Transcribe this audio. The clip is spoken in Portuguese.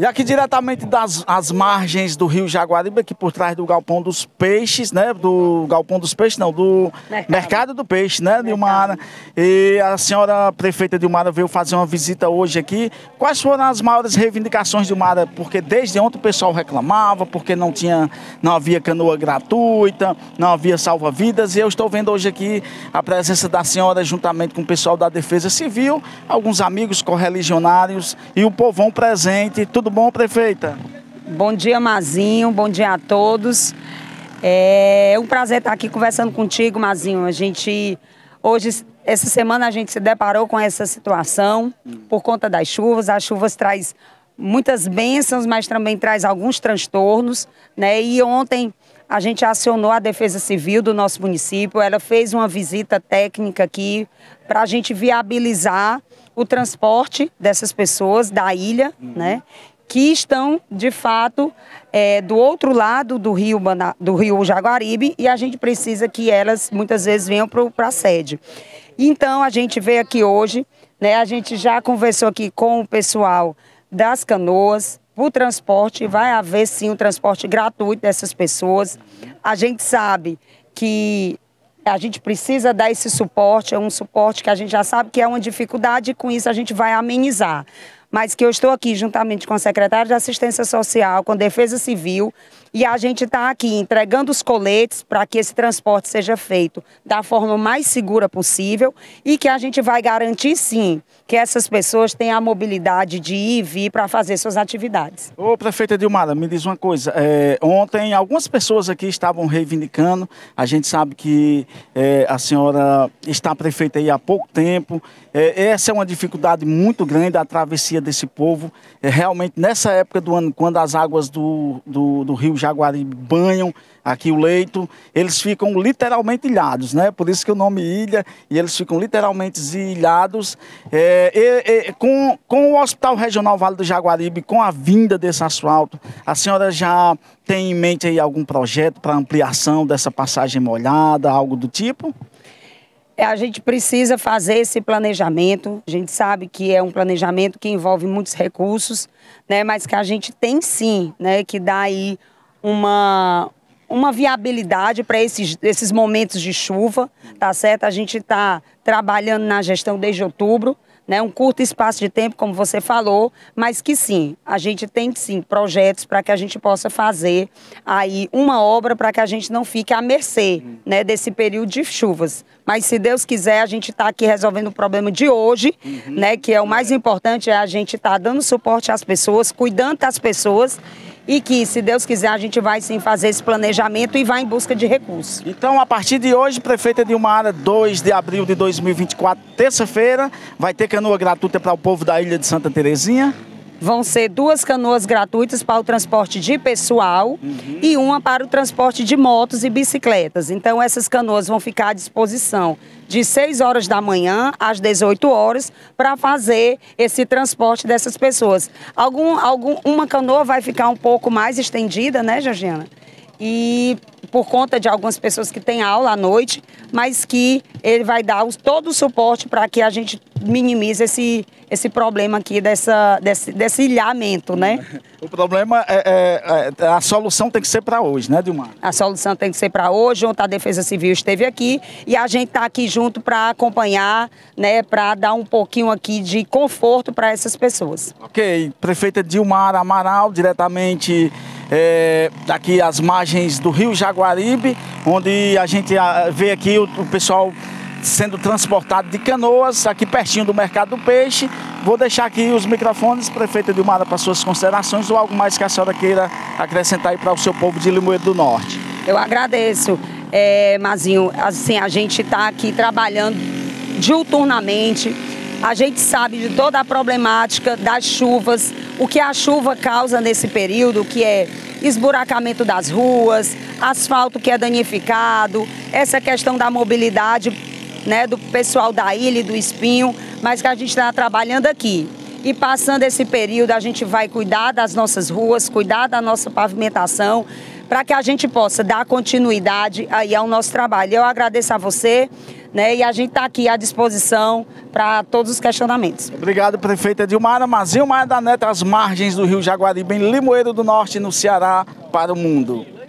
E aqui diretamente das as margens do Rio Jaguaribe, aqui por trás do Galpão dos Peixes, né? Do Galpão dos Peixes, não, do Mercado, Mercado do Peixe, né, Dilmara? E a senhora prefeita Dilmara veio fazer uma visita hoje aqui. Quais foram as maiores reivindicações, Dilmara? Porque desde ontem o pessoal reclamava, porque não tinha, não havia canoa gratuita, não havia salva-vidas, e eu estou vendo hoje aqui a presença da senhora juntamente com o pessoal da Defesa Civil, alguns amigos correligionários e o povão presente. Tudo tudo bom, prefeita? Bom dia, Mazinho. Bom dia a todos. É um prazer estar aqui conversando contigo, Mazinho. A gente hoje essa semana a gente se deparou com essa situação por conta das chuvas. As chuvas traz muitas bênçãos, mas também traz alguns transtornos, né? E ontem a gente acionou a Defesa Civil do nosso município. Ela fez uma visita técnica aqui para a gente viabilizar o transporte dessas pessoas da ilha, né? Que estão, de fato, é, do outro lado do rio, do rio Jaguaribe e a gente precisa que elas, muitas vezes, venham para a sede. Então, a gente veio aqui hoje, né, a gente já conversou aqui com o pessoal das canoas, o transporte, vai haver sim o um transporte gratuito dessas pessoas. A gente sabe que a gente precisa dar esse suporte, é um suporte que a gente já sabe que é uma dificuldade e com isso a gente vai amenizar mas que eu estou aqui juntamente com a secretária de Assistência Social, com Defesa Civil, e a gente está aqui entregando os coletes para que esse transporte seja feito da forma mais segura possível e que a gente vai garantir sim que essas pessoas tenham a mobilidade de ir e vir para fazer suas atividades. Ô, prefeita Dilmara, me diz uma coisa. É, ontem algumas pessoas aqui estavam reivindicando. A gente sabe que é, a senhora está prefeita aí há pouco tempo. É, essa é uma dificuldade muito grande, a travessia desse povo. É, realmente, nessa época do ano, quando as águas do, do, do rio Jaguaribe banham aqui o leito, eles ficam literalmente ilhados, né? Por isso que o nome ilha, e eles ficam literalmente ilhados. É, com, com o Hospital Regional Vale do Jaguaribe, com a vinda desse asfalto, a senhora já tem em mente aí algum projeto para ampliação dessa passagem molhada, algo do tipo? É, a gente precisa fazer esse planejamento. A gente sabe que é um planejamento que envolve muitos recursos, né? Mas que a gente tem sim, né? Que dá aí uma, uma viabilidade para esses, esses momentos de chuva, tá certo? A gente está trabalhando na gestão desde outubro, né? Um curto espaço de tempo, como você falou, mas que sim, a gente tem sim projetos para que a gente possa fazer aí uma obra para que a gente não fique à mercê, né? Desse período de chuvas. Mas se Deus quiser, a gente está aqui resolvendo o problema de hoje, uhum. né? Que é o mais importante, é a gente estar tá dando suporte às pessoas, cuidando das pessoas e que, se Deus quiser, a gente vai sim fazer esse planejamento e vai em busca de recursos. Então, a partir de hoje, prefeita Dilmara, 2 de abril de 2024, terça-feira, vai ter canoa gratuita para o povo da Ilha de Santa Terezinha? Vão ser duas canoas gratuitas para o transporte de pessoal uhum. e uma para o transporte de motos e bicicletas. Então, essas canoas vão ficar à disposição de 6 horas da manhã às 18 horas para fazer esse transporte dessas pessoas. Algum, algum, uma canoa vai ficar um pouco mais estendida, né, Georgiana? E por conta de algumas pessoas que têm aula à noite, mas que ele vai dar todo o suporte para que a gente minimize esse, esse problema aqui dessa, desse, desse ilhamento, né? O problema é, é, é a solução tem que ser para hoje, né, Dilmar? A solução tem que ser para hoje. Ontem a Defesa Civil esteve aqui e a gente está aqui junto para acompanhar, né, para dar um pouquinho aqui de conforto para essas pessoas. Ok, prefeita Dilmar Amaral, diretamente é, daqui às margens do Rio Jaguaribe, onde a gente ah, vê aqui o, o pessoal sendo transportado de canoas, aqui pertinho do Mercado do Peixe. Vou deixar aqui os microfones, prefeita Dilmara, para suas considerações ou algo mais que a senhora queira acrescentar aí para o seu povo de Limoeiro do Norte. Eu agradeço, é, Mazinho. Assim, a gente está aqui trabalhando diuturnamente. A gente sabe de toda a problemática das chuvas, o que a chuva causa nesse período, que é esburacamento das ruas, asfalto que é danificado, essa questão da mobilidade né, do pessoal da ilha e do Espinho, mas que a gente está trabalhando aqui. E passando esse período, a gente vai cuidar das nossas ruas, cuidar da nossa pavimentação, para que a gente possa dar continuidade aí ao nosso trabalho. Eu agradeço a você né? E a gente está aqui à disposição para todos os questionamentos. Obrigado, prefeita Dilmara Mazinho Maia da Neta, às margens do Rio Jaguaribe, em Limoeiro do Norte, no Ceará, para o mundo.